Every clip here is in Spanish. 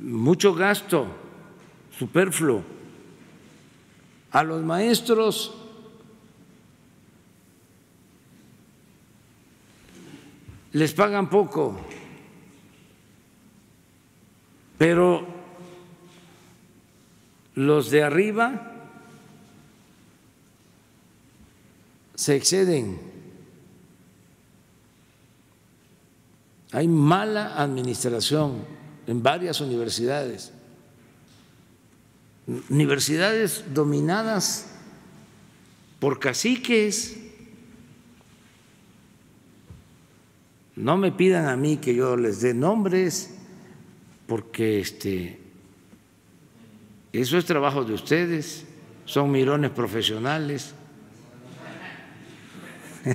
mucho gasto superfluo. A los maestros les pagan poco, pero los de arriba se exceden. Hay mala administración en varias universidades, universidades dominadas por caciques. No me pidan a mí que yo les dé nombres, porque este, eso es trabajo de ustedes, son mirones profesionales.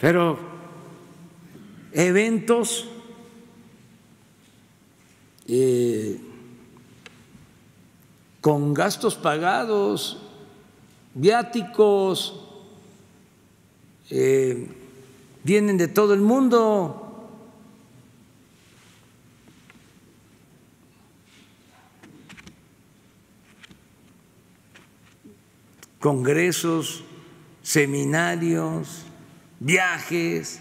Pero eventos eh, con gastos pagados, viáticos, eh, vienen de todo el mundo. congresos, seminarios, viajes.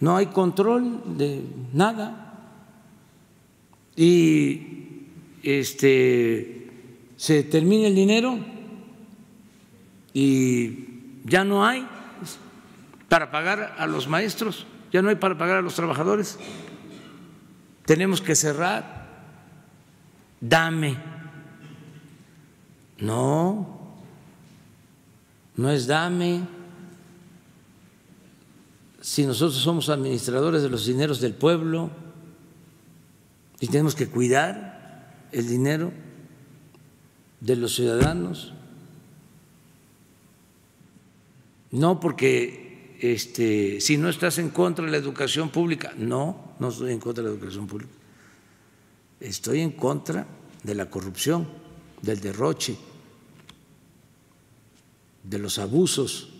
No hay control de nada. Y este se termina el dinero y ya no hay para pagar a los maestros, ya no hay para pagar a los trabajadores. Tenemos que cerrar. Dame. No, no es dame. Si nosotros somos administradores de los dineros del pueblo y tenemos que cuidar el dinero de los ciudadanos, no porque este, si no estás en contra de la educación pública, no, no estoy en contra de la educación pública, estoy en contra de la corrupción, del derroche, de los abusos